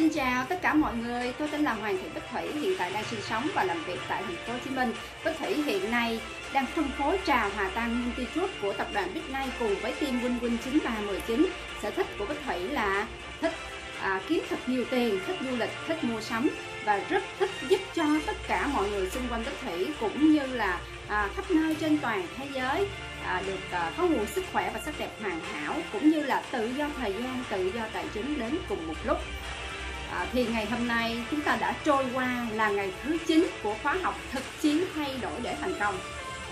Xin chào tất cả mọi người, tôi tên là Hoàng Thị Bích Thủy, hiện tại đang sinh sống và làm việc tại thành phố Hồ Chí Minh. Bích Thủy hiện nay đang phân phối trà hòa tan multi Group của tập đoàn bích Nay cùng với team Win Win 9319. Sở thích của Bích Thủy là thích à, kiếm thật nhiều tiền, thích du lịch, thích mua sắm và rất thích giúp cho tất cả mọi người xung quanh Bích Thủy cũng như là à, khắp nơi trên toàn thế giới à, được à, có nguồn sức khỏe và sắc đẹp hoàn hảo cũng như là tự do thời gian, tự do tài chính đến cùng một lúc à, thì ngày hôm nay chúng ta đã trôi qua là ngày thứ 9 của khóa học thực chiến thay đổi để thành công.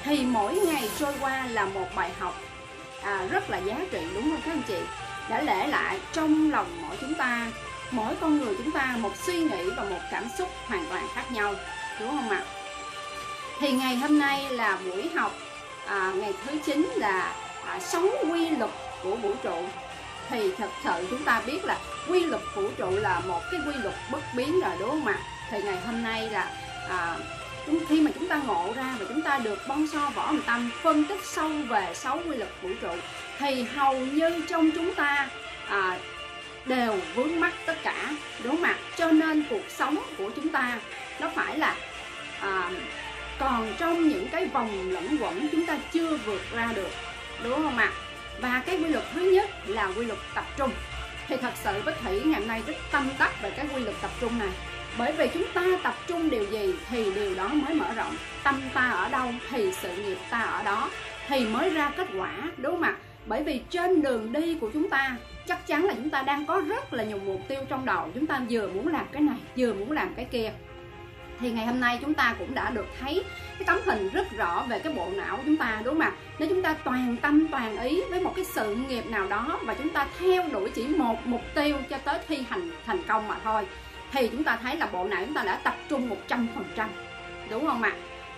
Thì mỗi ngày trôi qua là một bài học à, rất là giá trị đúng không các anh chị? Đã để lại trong lòng mỗi chúng ta mỗi con người chúng ta một suy nghĩ và một cảm xúc hoàn toàn khác nhau đúng không ạ? Thì ngày hôm nay là buổi học à, ngày thứ 9 là à, sống quy luật của vũ trụ. Thì thật sự chúng ta biết là quy luật vũ trụ là một cái quy luật bất biến rồi đúng không ạ thì ngày hôm nay là à, khi mà chúng ta ngộ ra và chúng ta được bong so võ hồng tâm phân tích sâu về sáu quy luật vũ trụ thì hầu như trong chúng ta à, đều vướng mắc tất cả đúng không ạ cho nên cuộc sống của chúng ta nó phải là à, còn trong những cái vòng lẫn quẩn chúng ta chưa vượt ra được đúng không ạ? Và cái quy luật thứ nhất là quy luật tập trung thì thật sự Bích Thủy ngày hôm nay rất tâm đắc về cái quy luật tập trung này. Bởi vì chúng ta tập trung điều gì thì điều đó mới mở rộng. Tâm ta ở đâu thì sự nghiệp ta ở đó, thì mới ra kết quả, đúng không ạ? Bởi vì trên đường đi của chúng ta, chắc chắn là chúng ta đang có rất là nhiều mục tiêu trong đầu. Chúng ta vừa muốn làm cái này, vừa muốn làm cái kia. Thì ngày hôm nay chúng ta cũng đã được thấy cái tấm hình rất rõ về cái bộ não của chúng ta đúng không ạ? Nếu chúng ta toàn tâm toàn ý với một cái sự nghiệp nào đó và chúng ta theo đuổi chỉ một mục tiêu cho tới thi hành thành công mà thôi thì chúng ta thấy là bộ não chúng ta đã tập trung 100% đúng không ạ?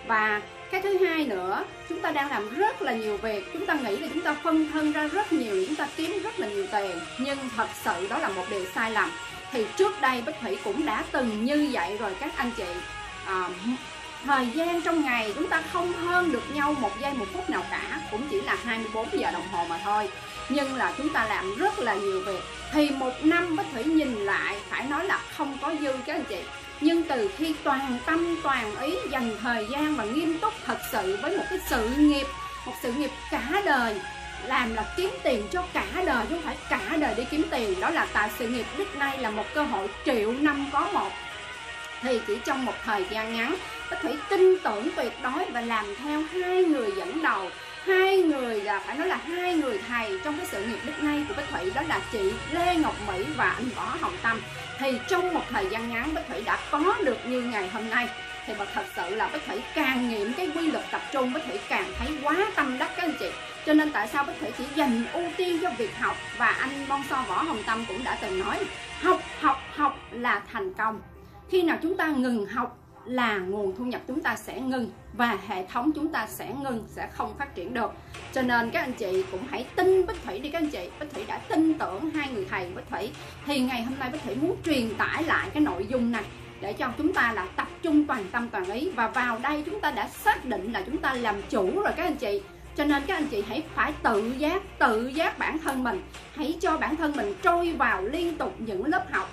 Và cái thứ hai nữa chúng ta đang làm rất là nhiều việc. Chúng ta nghĩ là chúng ta phân thân ra rất nhiều chúng ta kiếm rất là nhiều tiền nhưng thật sự đó là một điều sai lầm. Thì trước đây Bích Thủy cũng đã từng như vậy rồi các anh chị. À, thời gian trong ngày chúng ta không hơn được nhau một giây một phút nào cả, cũng chỉ là 24 giờ đồng hồ mà thôi. Nhưng là chúng ta làm rất là nhiều việc. Thì một năm Bích Thủy nhìn lại, phải nói là không có dư các anh chị. Nhưng từ khi toàn tâm, toàn ý dành thời gian và nghiêm túc thật sự với một cái sự nghiệp, một sự nghiệp cả đời, làm là kiếm tiền cho cả đời chứ không phải cả đời đi kiếm tiền. Đó là tại sự nghiệp đích nay là một cơ hội triệu năm có một. Thì chỉ trong một thời gian ngắn có thủy tin tưởng tuyệt đối và làm theo hai người dẫn đầu. Hai người là, phải nói là hai người thầy trong cái sự nghiệp đích nay của Bích Thủy, đó là chị Lê Ngọc Mỹ và anh Võ Hồng Tâm. Thì trong một thời gian ngắn Bích Thủy đã có được như ngày hôm nay. Thì mà thật sự là Bích Thủy càng nghiệm cái quy luật tập trung Bích Thủy càng thấy quá tâm đắc các anh chị. Cho nên tại sao Bích Thủy chỉ dành ưu tiên cho việc học và anh Bon So Võ Hồng Tâm cũng đã từng nói, học học học là thành công. Khi nào chúng ta ngừng học là nguồn thu nhập chúng ta sẽ ngừng và hệ thống chúng ta sẽ ngừng, sẽ không phát triển được. Cho nên các anh chị cũng hãy tin Bích Thủy đi các anh chị. Bích Thủy đã tin tưởng hai người thầy Bích Thủy. Thì ngày hôm nay Bích Thủy muốn truyền tải lại cái nội dung này để cho chúng ta là tập trung toàn tâm toàn ý. Và vào đây chúng ta đã xác định là chúng ta làm chủ rồi các anh chị. Cho nên các anh chị hãy phải tự giác tự giác bản thân mình. Hãy cho bản thân mình trôi vào liên tục những lớp học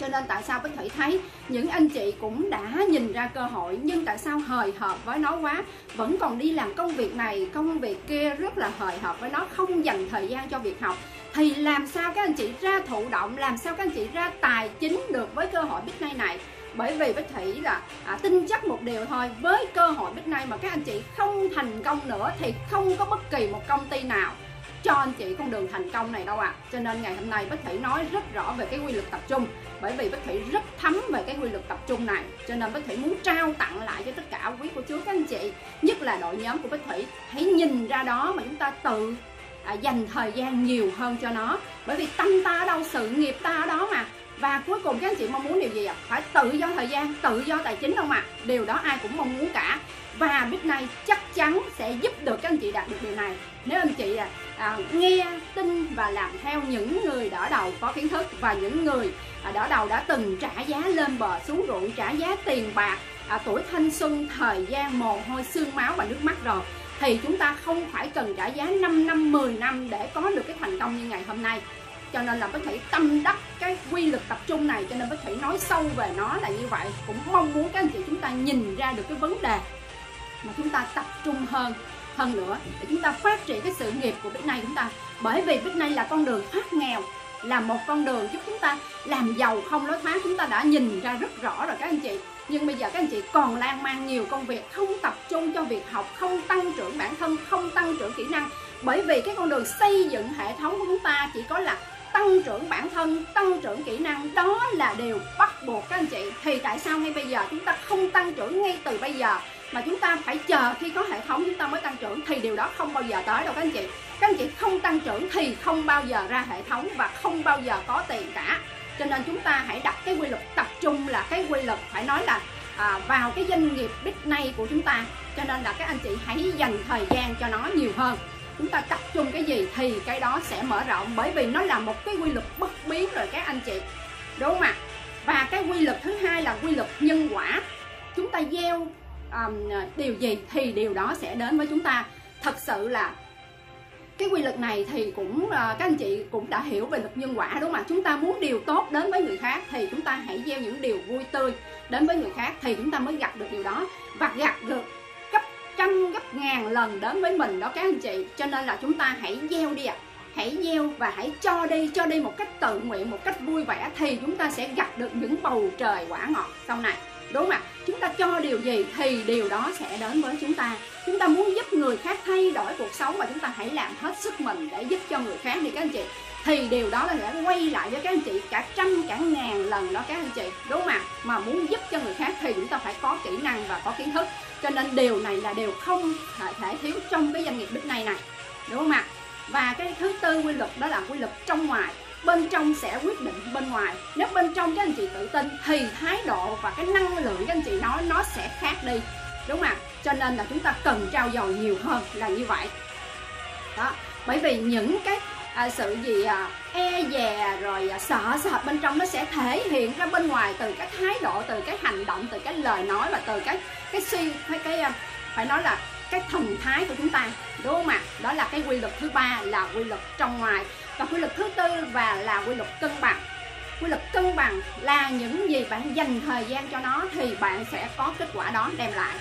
cho nên tại sao Bích Thủy thấy những anh chị cũng đã nhìn ra cơ hội nhưng tại sao hời hợt với nó quá? Vẫn còn đi làm công việc này công việc kia rất là hời hợt với nó không dành thời gian cho việc học. Thì làm sao các anh chị ra thụ động làm sao các anh chị ra tài chính được với cơ hội Bích Nay này? Bởi vì Bích Thủy là à, tin chắc một điều thôi với cơ hội Bích Nay mà các anh chị không thành công nữa thì không có bất kỳ một công ty nào cho anh chị con đường thành công này đâu ạ. À. cho nên ngày hôm nay Bích Thủy nói rất rõ về cái quy luật tập trung bởi vì Bích Thủy rất thấm về cái quy luật tập trung này. Cho nên Bích Thủy muốn trao tặng lại cho tất cả quý cô chú các anh chị nhất là đội nhóm của Bích Thủy. Hãy nhìn ra đó mà chúng ta tự à, dành thời gian nhiều hơn cho nó. Bởi vì tâm ta đâu sự nghiệp ta ở đó mà. Và cuối cùng các anh chị mong muốn điều gì ạ? Phải tự do thời gian tự do tài chính không ạ? À? điều đó ai cũng mong muốn cả và Midnight này chắc chắn sẽ giúp được các anh chị đạt được điều này. Nếu anh chị à, à, nghe tin và làm theo những người đỡ đầu có kiến thức và những người à, đỡ đầu đã từng trả giá lên bờ xuống ruộng trả giá tiền bạc à, tuổi thanh xuân thời gian mồ hôi xương máu và nước mắt rồi thì chúng ta không phải cần trả giá 5 năm 10 năm để có được cái thành công như ngày hôm nay. Cho nên là có thể tâm đắc cái quy lực tập trung này cho nên bác thủy nói sâu về nó là như vậy. Cũng mong muốn các anh chị chúng ta nhìn ra được cái vấn đề mà chúng ta tập trung hơn hơn nữa để chúng ta phát triển cái sự nghiệp của Bitnay chúng ta. Bởi vì Bitnay là con đường thoát nghèo, là một con đường giúp chúng ta làm giàu không lối thoát. Chúng ta đã nhìn ra rất rõ rồi các anh chị. Nhưng bây giờ các anh chị còn lan man nhiều công việc, không tập trung cho việc học, không tăng trưởng bản thân, không tăng trưởng kỹ năng. Bởi vì cái con đường xây dựng hệ thống của chúng ta chỉ có là tăng trưởng bản thân, tăng trưởng kỹ năng. Đó là điều bắt buộc các anh chị. Thì tại sao ngay bây giờ chúng ta không tăng trưởng ngay từ bây giờ? Mà chúng ta phải chờ khi có hệ thống chúng ta mới tăng trưởng thì điều đó không bao giờ tới đâu các anh chị. Các anh chị không tăng trưởng thì không bao giờ ra hệ thống và không bao giờ có tiền cả. Cho nên chúng ta hãy đặt cái quy luật tập trung là cái quy luật phải nói là à, vào cái doanh nghiệp big này của chúng ta. Cho nên là các anh chị hãy dành thời gian cho nó nhiều hơn. Chúng ta tập trung cái gì thì cái đó sẽ mở rộng. Bởi vì nó là một cái quy luật bất biến rồi các anh chị. Đúng không ạ? Và cái quy luật thứ hai là quy luật nhân quả. Chúng ta gieo um, điều gì thì điều đó sẽ đến với chúng ta. Thật sự là cái quy luật này thì cũng uh, các anh chị cũng đã hiểu về luật nhân quả đúng không ạ? Chúng ta muốn điều tốt đến với người khác thì chúng ta hãy gieo những điều vui tươi đến với người khác thì chúng ta mới gặp được điều đó và gặp được gấp trăm gấp ngàn lần đến với mình đó các anh chị. Cho nên là chúng ta hãy gieo đi ạ. À. hãy gieo và hãy cho đi cho đi một cách tự nguyện một cách vui vẻ thì chúng ta sẽ gặp được những bầu trời quả ngọt sau này đúng không ạ. Chúng ta cho điều gì thì điều đó sẽ đến với chúng ta. Chúng ta muốn giúp người khác thay đổi cuộc sống và chúng ta hãy làm hết sức mình để giúp cho người khác. Đi các anh chị. Thì điều đó là sẽ quay lại với các anh chị cả trăm, cả ngàn lần đó các anh chị. Đúng không ạ? Mà muốn giúp cho người khác thì chúng ta phải có kỹ năng và có kiến thức. Cho nên điều này là điều không thể thiếu trong cái doanh nghiệp bích này này. Đúng không ạ? Và cái thứ tư quy luật đó là quy luật trong ngoài bên trong sẽ quyết định bên ngoài. Nếu bên trong các anh chị tự tin thì thái độ và cái năng lượng các anh chị nói nó sẽ khác đi. Đúng không ạ? Cho nên là chúng ta cần trao dồi nhiều hơn là như vậy. Đó. Bởi vì những cái à, sự gì à, e dè rồi à, sợ sợ bên trong nó sẽ thể hiện ra bên ngoài từ cái thái độ từ cái hành động từ cái lời nói và từ cái cái suy cái cái à, phải nói là cái thần thái của chúng ta. Đúng không ạ? Đó là cái quy luật thứ ba là quy luật trong ngoài và quy luật thứ tư và là quy luật cân bằng. Quy luật cân bằng là những gì bạn dành thời gian cho nó thì bạn sẽ có kết quả đó đem lại.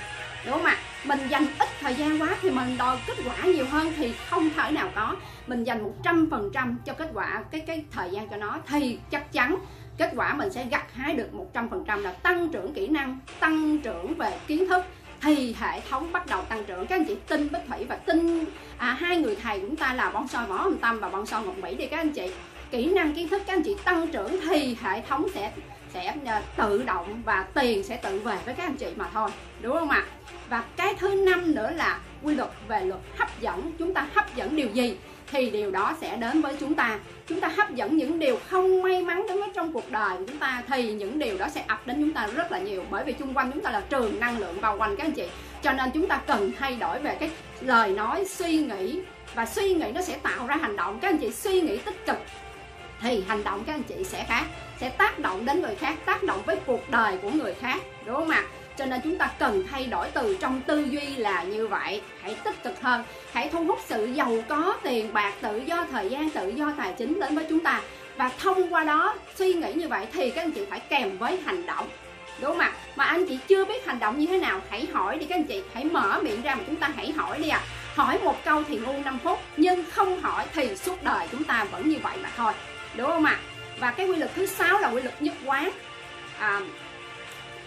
Đúng không ạ? Mình dành ít thời gian quá thì mình đòi kết quả nhiều hơn thì không thể nào có. Mình dành một trăm phần trăm cho kết quả, cái cái thời gian cho nó thì chắc chắn kết quả mình sẽ gặt hái được một trăm phần trăm là tăng trưởng kỹ năng, tăng trưởng về kiến thức, thì hệ thống bắt đầu tăng trưởng. Các anh chị tin bích thủy và tin à, hai người thầy chúng ta là bonsai võ hồng tâm và bonsai ngọc mỹ đi các anh chị. Kỹ năng kiến thức các anh chị tăng trưởng thì hệ thống sẽ sẽ à, tự động và tiền sẽ tự về với các anh chị mà thôi. Đúng không ạ? Và cái thứ năm nữa là quy luật về luật hấp dẫn. Chúng ta hấp dẫn điều gì? Thì điều đó sẽ đến với chúng ta. Chúng ta hấp dẫn những điều không may mắn đến với trong cuộc đời của chúng ta, thì những điều đó sẽ ập đến chúng ta rất là nhiều. Bởi vì chung quanh chúng ta là trường năng lượng bao quanh các anh chị. Cho nên chúng ta cần thay đổi về cái lời nói, suy nghĩ. Và suy nghĩ nó sẽ tạo ra hành động. Các anh chị suy nghĩ tích cực, thì hành động các anh chị sẽ khác, sẽ tác động đến người khác, tác động với cuộc đời của người khác. Đúng không ạ? Cho nên chúng ta cần thay đổi từ trong tư duy là như vậy. Hãy tích cực hơn. Hãy thu hút sự giàu có tiền bạc tự do thời gian tự do tài chính đến với chúng ta. Và thông qua đó suy nghĩ như vậy thì các anh chị phải kèm với hành động. Đúng không ạ? Mà anh chị chưa biết hành động như thế nào hãy hỏi đi các anh chị. Hãy mở miệng ra mà chúng ta hãy hỏi đi ạ. À. hỏi một câu thì ngu 5 phút nhưng không hỏi thì suốt đời chúng ta vẫn như vậy mà thôi. Đúng không ạ? Và cái quy luật thứ sáu là quy luật nhất quán. À,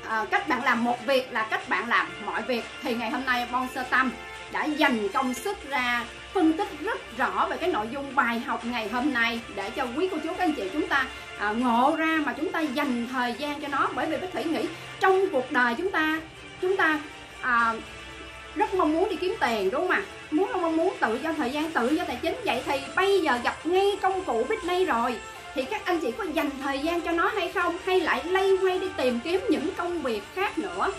à, cách bạn làm một việc là cách bạn làm mọi việc. Thì ngày hôm nay Bon Sơ Tâm đã dành công sức ra phân tích rất rõ về cái nội dung bài học ngày hôm nay để cho quý cô chú các anh chị chúng ta à, ngộ ra mà chúng ta dành thời gian cho nó. Bởi vì Bích Thủy nghĩ trong cuộc đời chúng ta chúng ta à, rất mong muốn đi kiếm tiền đúng không ạ? Muốn mong muốn tự do thời gian tự do tài chính. Vậy thì bây giờ gặp ngay công cụ bích nay rồi thì các anh chị có dành thời gian cho nó hay không? Hay lại lây hoay đi tìm kiếm những công việc khác nữa?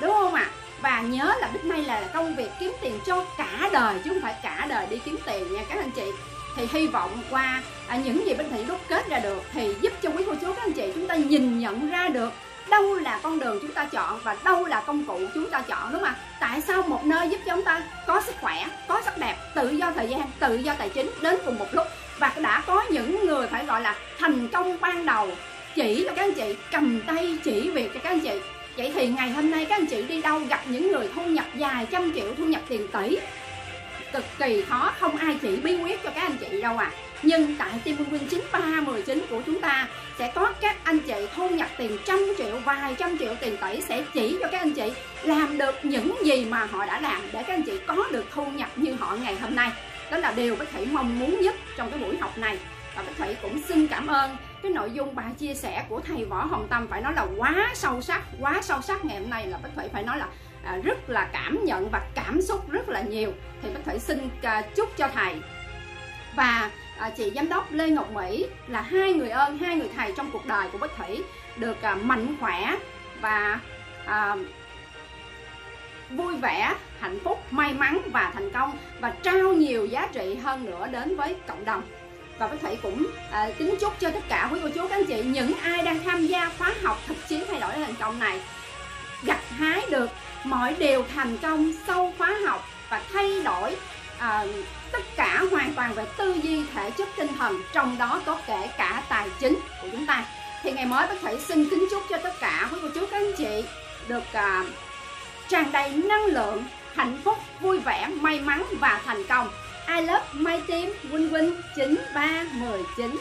Đúng không ạ? À? và nhớ là bích này là công việc kiếm tiền cho cả đời chứ không phải cả đời đi kiếm tiền nha các anh chị. Thì hy vọng qua à, những gì bên thị đúc kết ra được thì giúp cho quý cô chú các anh chị chúng ta nhìn nhận ra được đâu là con đường chúng ta chọn và đâu là công cụ chúng ta chọn đúng không ạ? Tại sao một nơi giúp cho chúng ta có sức khỏe có sắc đẹp tự do thời gian tự do tài chính đến cùng một lúc? Và đã có những người phải gọi là thành công ban đầu. Chỉ cho các anh chị cầm tay chỉ việc cho các anh chị. Vậy thì ngày hôm nay các anh chị đi đâu gặp những người thu nhập vài trăm triệu, thu nhập tiền tỷ? Cực kỳ khó, không ai chỉ bí quyết cho các anh chị đâu à nhưng tại team quân Win 9319 của chúng ta sẽ có các anh chị thu nhập tiền trăm triệu, vài trăm triệu tiền tỷ sẽ chỉ cho các anh chị làm được những gì mà họ đã làm để các anh chị có được thu nhập như họ ngày hôm nay đó là điều Bích Thủy mong muốn nhất trong cái buổi học này. Và Bích Thủy cũng xin cảm ơn cái nội dung bài chia sẻ của thầy Võ Hồng Tâm. Phải nói là quá sâu sắc quá sâu sắc ngày hôm nay là Bích Thủy phải nói là à, rất là cảm nhận và cảm xúc rất là nhiều. Thì Bích Thủy xin à, chúc cho thầy. Và à, chị giám đốc Lê Ngọc Mỹ là hai người ơn hai người thầy trong cuộc đời của Bích Thủy được à, mạnh khỏe và à, vui vẻ hạnh phúc may mắn và thành công và trao nhiều giá trị hơn nữa đến với cộng đồng. Và có Thủy cũng à, kính chúc cho tất cả quý cô chú các anh chị những ai đang tham gia khóa học thực chiến thay đổi thành công này gặt hái được mọi điều thành công sau khóa học và thay đổi à, tất cả hoàn toàn về tư duy thể chất tinh thần trong đó có kể cả tài chính của chúng ta. Thì ngày mới bác thủy xin kính chúc cho tất cả quý cô chú các anh chị được à, tràn đầy năng lượng, hạnh phúc, vui vẻ, may mắn và thành công. I love my team, Win Win 9319